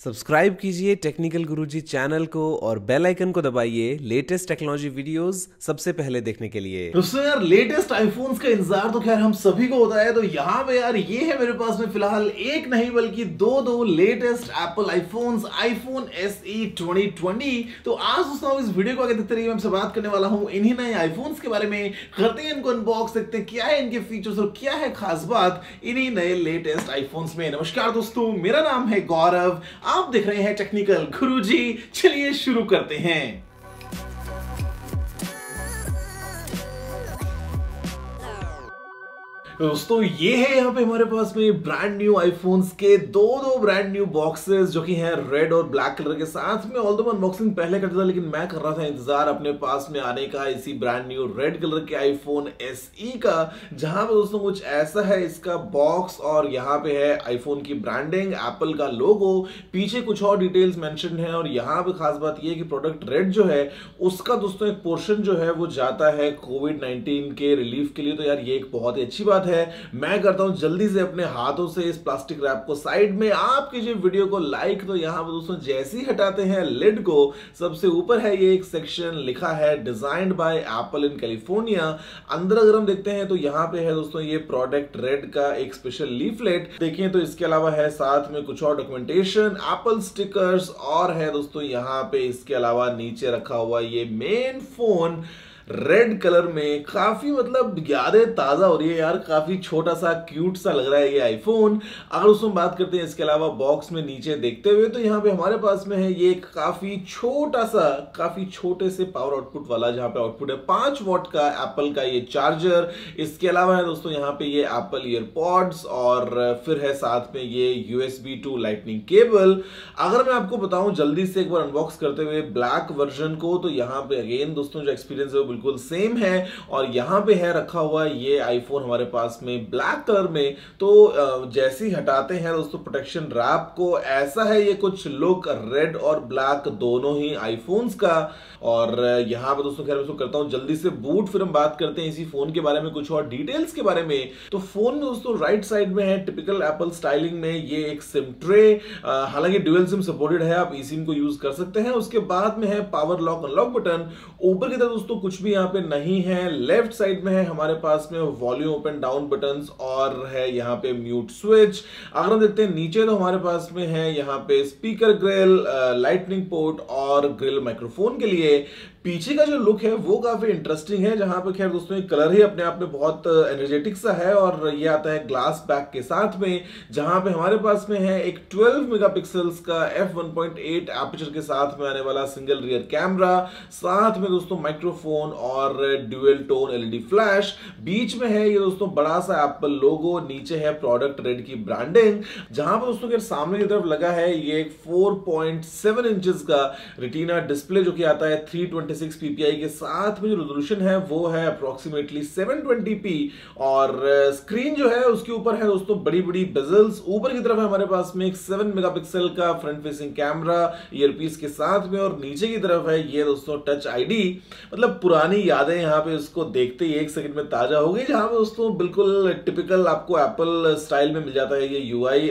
Subscribe कीजिए technical गुरुजी channel को और बेल आइकन को दबाइए लेटेस्ट टेक्नोलॉजी वीडियोस सबसे पहले देखने के लिए। दोस्तों यार, लेटेस्ट आईफोन्स का इंतज़ार तो खैर हम सभी को होता है तो यहाँ पे यार ये है मेरे पास में फ़िलहाल एक नहीं, बल्कि दो दो latest Apple iPhones iPhone S E तो आज दोस्तों इस वीडियो को आगे देखते रहिए, मैं बात करने वाला हूँ इन्हीं नए आईफोन्स के बारे में। करते हैं इनको अनबॉक्स देखते हैं क्या है इनके फीचर्स और क्या है खास बात इन्हीं नए लेटेस्ट आईफोन्स में। नमस्कार दोस्तों, मेरा नाम है गौरव। आप देख रहे हैं टेक्निकल गुरुजी चलिए शुरू करते हैं। दोस्तों, ये है यहाँ पे हमारे पास में ब्रांड न्यू आईफोन्स के दो दो ब्रांड न्यू बॉक्सेस जो कि हैं रेड और ब्लैक कलर के। साथ में ऑल दो अनबॉक्सिंग पहले करता था, लेकिन मैं कर रहा था इंतज़ार अपने पास में आने का इसी ब्रांड न्यू रेड कलर के आईफोन एस का, जहाँ पे दोस्तों कुछ ऐसा है, इसका बॉक्स और यहाँ पे है आईफोन की ब्रांडिंग एप्पल का लोगो पीछे कुछ और डिटेल्स मैंशन है और यहाँ पे खास बात यह कि प्रोडक्ट रेड जो है, उसका दोस्तों एक पोर्शन जो है, वो जाता है कोविड नाइनटीन के रिलीफ के लिए। तो यार, ये एक बहुत ही अच्छी बात है। है। मैं करता हूँ जल्दी से अपने हाथों से इस प्लास्टिक रैप को साइड में। आप कीजिए वीडियो को लाइक। तो यहाँ पर दोस्तों, जैसे ही हटाते हैं लिड को, सबसे ऊपर है ये एक सेक्शन लिखा है, designed by Apple in California. अंदर अगर हम देखते हैं तो यहाँ पे है दोस्तों, ये प्रोडक्ट रेड का एक स्पेशल लीफलेट। देखें तो इसके अलावा है साथ में कुछ और डॉक्यूमेंटेशन, एप्पल स्टिकर्स और है दोस्तों, यहाँ पे इसके अलावा नीचे रखा हुआ ये मेन फ़ोन। रेड कलर में काफ़ी मतलब यादें ताज़ा हो रही है यार, काफ़ी छोटा सा क्यूट सा लग रहा है ये आईफोन अगर उसमें बात करते हैं, इसके अलावा बॉक्स में नीचे देखते हुए तो यहाँ पे हमारे पास में है ये काफ़ी छोटा सा, काफ़ी छोटे से पावर आउटपुट वाला, जहाँ पे आउटपुट है पाँच वॉट का एप्पल का ये चार्जर इसके अलावा है दोस्तों, यहाँ पे ये एप्पल ईयरपॉड्स और फिर है साथ में ये यूएसबी टू लाइटनिंग केबल अगर मैं आपको बताऊँ, जल्दी से एक बार अनबॉक्स करते हुए ब्लैक वर्जन को तो यहाँ पे अगेन दोस्तों, जो एक्सपीरियंस है बिल्कुल सेम है। और यहाँ पे है रखा हुआ ये आईफोन हमारे पास में ब्लैक कलर में। तो जैसे ही हटाते हैं दोस्तों प्रोटेक्शन रैप को, ऐसा है ये कुछ लुक रेड और ब्लैक दोनों ही आईफोन्स का। और यहाँ पे दोस्तों खैर मैं करता हूँ, जल्दी से बूट फिर हम बात करते हैं इसी फ़ोन के बारे में कुछ और डिटेल्स के बारे में। तो फ़ोन में दोस्तों राइट साइड में है टिपिकल एप्पल स्टाइलिंग में ये एक सिम ट्रे हालाँकि ड्यूअल सिम सपोर्टेड है, आप ई सिम को यूज़ कर सकते हैं। उसके बाद में है पावर लॉक अनलॉक बटन ऊपर की तरफ़ दोस्तों कुछ भी भी यहाँ पे नहीं है। लेफ़्ट साइड में है, हमारे पास में वॉल्यूम ओपन डाउन बटन और है यहाँ पे म्यूट स्विच अगर हम देखते हैं, नीचे तो हमारे पास में है यहाँ पे स्पीकर ग्रिल लाइटनिंग पोर्ट और ग्रिल माइक्रोफोन के लिए। पीछे का जो लुक है, वो काफ़ी इंटरेस्टिंग है, जहाँ पे खैर दोस्तों कलर ही अपने आप में बहुत एनर्जेटिक सा है और ये आता है ग्लास बैक के साथ में, जहाँ पे हमारे पास में है एक 12 मेगापिक्सल्स का f 1.8 एपर्चर के साथ में आने वाला सिंगल रियर कैमरा साथ में दोस्तों माइक्रोफोन और ड्यूअल टोन एलईडी फ्लैश बीच में है ये दोस्तों बड़ा सा एप्पल लोगो नीचे है प्रोडक्ट रेड की ब्रांडिंग जहाँ पर दोस्तों के सामने की तरफ़ लगा है ये एक 4.7 इंचेस का रिटीना डिस्प्ले जो कि आता है 320 126 ppi के साथ में जो रेजोल्यूशन है वो है अप्रोक्सीमेटली 720p और स्क्रीन जो है उसके ऊपर है दोस्तों बड़ी बड़ी बेजल्स ऊपर की तरफ़ है हमारे पास में एक 7 मेगापिक्सल का फ्रंट फेसिंग कैमरा ईयरपीस के साथ में और नीचे की तरफ़ है ये दोस्तों टच आईडी मतलब पुरानी यादें यहाँ पे उसको देखते ही एक सेकंड में ताज़ा हो गई, जहाँ पे दोस्तों बिल्कुल टिपिकल आपको एप्पल स्टाइल में मिल जाता है। ये यू आई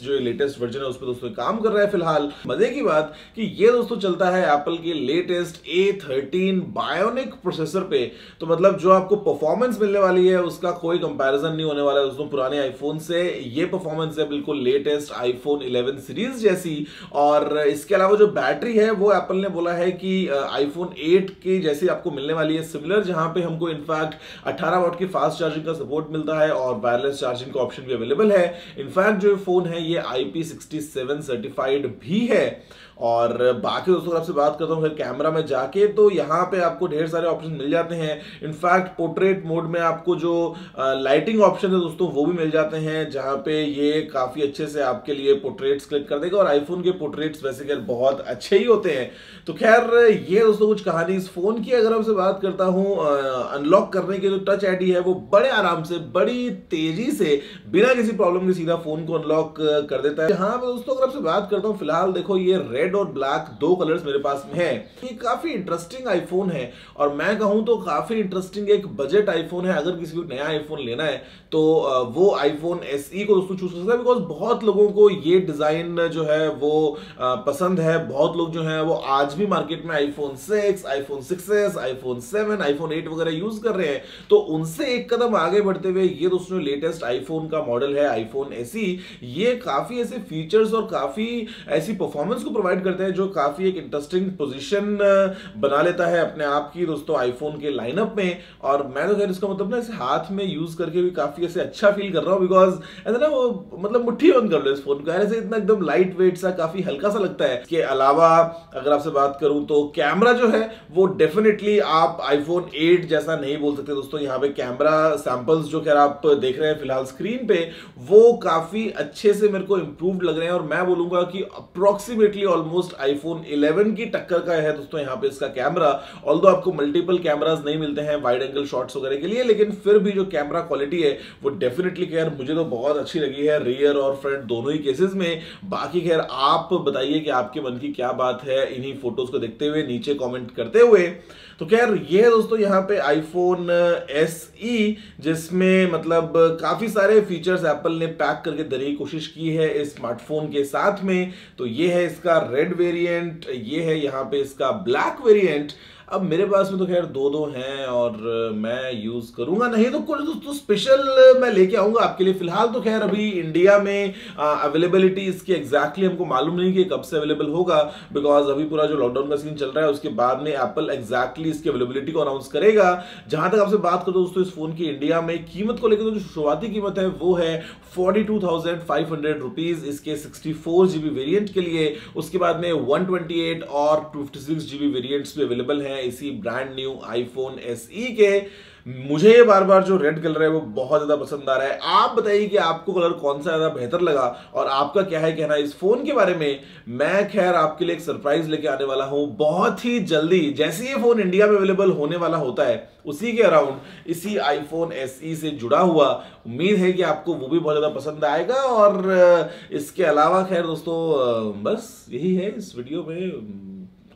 जो लेटेस्ट वर्जन है, उस पर दोस्तों काम कर रहा है फ़िलहाल। मज़े की बात कि ये दोस्तों चलता है एप्पल के latest A thirteen bionic processor पे। तो मतलब जो आपको परफॉर्मेंस मिलने वाली है, उसका कोई कंपेरिजन नहीं होने वाला है दोस्तों पुराने आईफोन से। ये परफॉर्मेंस है बिल्कुल लेटेस्ट आईफोन 11 सीरीज़ जैसी। और इसके अलावा जो बैटरी है, वो एप्पल ने बोला है कि आईफोन 8 की जैसी आपको मिलने वाली है सिमिलर जहाँ पे हमको इनफैक्ट 18 वॉट की फास्ट चार्जिंग का सपोर्ट मिलता है और वायरलेस चार्जिंग का ऑप्शन भी अवेलेबल है। इनफैक्ट जो फ़ोन है, ये IP67 सर्टिफाइड भी है। और बाकी दोस्तों आपसे बात करता हूँ फिर कैमरा में जाके तो यहाँ पे आपको ढेर सारे ऑप्शन मिल जाते हैं। इनफैक्ट पोर्ट्रेट मोड में आपको जो लाइटिंग ऑप्शन है दोस्तों, वो भी मिल जाते हैं, जहाँ पे ये काफ़ी अच्छे से आपके लिए पोर्ट्रेट्स क्लिक कर देगा। और आईफोन के पोर्ट्रेट्स वैसे खैर बहुत अच्छे ही होते हैं। तो खैर, ये दोस्तों कुछ कहानी इस फ़ोन की अगर हम आपसे बात करता हूँ अनलॉक करने के जो टच आईडी है, वो बड़े आराम से, बड़ी तेज़ी से बिना किसी प्रॉब्लम के सीधा फ़ोन को अनलॉक कर देता है। हाँ दोस्तों, अगर आपसे बात करता हूँ, फ़िलहाल देखो, ये रेड और ब्लैक दो कलर्स मेरे पास में है। ये काफ़ी इंटरेस्टिंग आईफोन है, और मैं कहूँ तो काफ़ी इंटरेस्टिंग एक बजट आईफोन है। अगर किसी को नया आईफोन लेना है तो वो आईफोन एस को दोस्तों चूज़ कर सकता है बिकॉज़ बहुत लोगों को ये डिज़ाइन जो है, वो पसंद है। बहुत लोग जो है, वो आज भी मार्केट में iPhone six iPhone six iPhone seven iPhone eight वगैरह यूज़ कर रहे हैं। तो उनसे एक कदम आगे बढ़ते हुए ये दोस्तों लेटेस्ट आईफोन का मॉडल है आईफोन एस ये काफ़ी ऐसे फीचर्स और काफ़ी ऐसी परफॉर्मेंस को प्रोवाइड करते हैं जो काफ़ी एक इंटरेस्टिंग पोजीशन बना लेता है अपने आप की दोस्तों आईफोन के लाइनअप में। और मैं तो खैर इसका मतलब ना इसे हाथ में यूज़ करके भी काफ़ी ऐसे अच्छा फील कर रहा हूँ बिकॉज़ ऐसा ना वो मतलब मुट्ठी बंद कर लो इस फ़ोन को। ऐसे इतना एकदम लाइट वेट सा, काफ़ी हल्का सा लगता है। इसके अलावा अगर आपसे बात करूँ तो कैमरा जो है वो डेफिनेटली आप आईफोन 8 जैसा नहीं बोल सकते दोस्तों, यहाँ पे कैमरा सैंपल्स जो खैर आप देख रहे हैं फ़िलहाल स्क्रीन पे, वो काफ़ी अच्छे से मेरे को इंप्रूव्ड लग रहे हैं और मैं बोलूँगा कि अप्रोक्सीमेटली ऑलमोस्ट आईफोन 11 की टक्कर का है दोस्तों यहाँ पे इसका कैमरा ऑल आपको मल्टीपल कैमराज नहीं मिलते हैं वाइड एंगल शॉट्स वगैरह के लिए, लेकिन फिर भी जो कैमरा क्वालिटी है, वो डेफिनेटली खैर मुझे तो बहुत अच्छी लगी है रियर और फ्रंट दोनों ही केसेस में। बाकी खैर आप बताइए कि आपके मन की क्या बात है इन्हीं फ़ोटोज़ को देखते हुए, नीचे कमेंट करते हुए। तो खैर, ये है दोस्तों यहाँ पे आईफोन एस ई जिसमें मतलब काफ़ी सारे फीचर्स एप्पल ने पैक करके देने की कोशिश की है इस स्मार्टफ़ोन के साथ में। तो ये है इसका रेड वेरिएंट ये है यहाँ पे इसका ब्लैक वेरिएंट अब मेरे पास में तो खैर दो दो हैं और मैं यूज़ करूँगा नहीं तो कुछ दोस्तों स्पेशल मैं लेके आऊँगा आपके लिए। फ़िलहाल तो खैर अभी इंडिया में अवेलेबिलिटी इसकी एग्जैक्टली हमको मालूम नहीं कि कब से अवेलेबल होगा बिकॉज़ अभी पूरा जो लॉकडाउन का सीन चल रहा है, उसके बाद में एप्पल एग्जैक्टली इसकी अवेलेबिलिटी को अनाउंस करेगा। जहाँ तक आपसे बात करो दोस्तों, इस फ़ोन की इंडिया में कीमत को लेकर तो जो शुरुआती कीमत है, वो है forty two thousand five hundred rupees इसके सिक्सटी फोर वेरियंट के लिए। उसके बाद में वन ट्वेंटी एट और two fifty six GB variants भी अवेलेबल है। इसी ब्रांड न्यू आईफोन एसई के। मुझे ये बार बार जो रेड कलर है वो बहुत ज़्यादा पसंद आ रहा है। आप बताइए कि आपको कलर कौन सा ज़्यादा बेहतर लगा और आपका क्या है कहना इस फ़ोन के बारे में। मैं खैर आपके लिए एक सरप्राइज़ लेके आने वाला हूँ। बहुत ही जल्दी जैसे ये फ़ोन इंडिया में अवेलेबल होने वाला होता है, उसी के अराउंड इसी आईफोन एस e से जुड़ा हुआ। उम्मीद है कि आपको वो भी बहुत ज़्यादा पसंद आएगा और इसके अलावा खैर दोस्तों, बस यही है इस वीडियो में।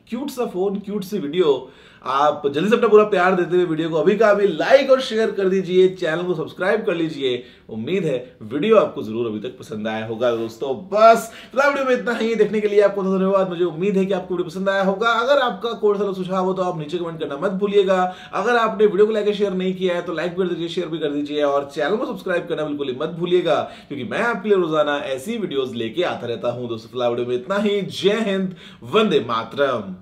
क्यूट सा फ़ोन क्यूट सी वीडियो आप जल्दी से अपना पूरा प्यार देते हुए वीडियो को अभी का अभी लाइक और शेयर कर दीजिए चैनल को सब्सक्राइब कर लीजिए। उम्मीद है वीडियो आपको ज़रूर अभी तक पसंद आया होगा दोस्तों। बस, फ़िलहाल वीडियो में इतना ही। देखने के लिए आपको धन्यवाद। मुझे उम्मीद है कि आपको वीडियो पसंद आया होगा। अगर आपका कोई सा सुझाव हो तो आप नीचे कमेंट करना मत भूलिएगा। अगर आपने वीडियो को लाइक शेयर नहीं किया है तो लाइक कर दीजिए शेयर भी कर दीजिए और चैनल को सब्सक्राइब करना बिल्कुल मत भूलिएगा, क्योंकि मैं आपके लिए रोज़ाना ऐसी वीडियोस लेके आता रहता हूँ। दोस्तों, फ़िलहाल वीडियो में इतना ही। जय हिंद, वंदे मातरम।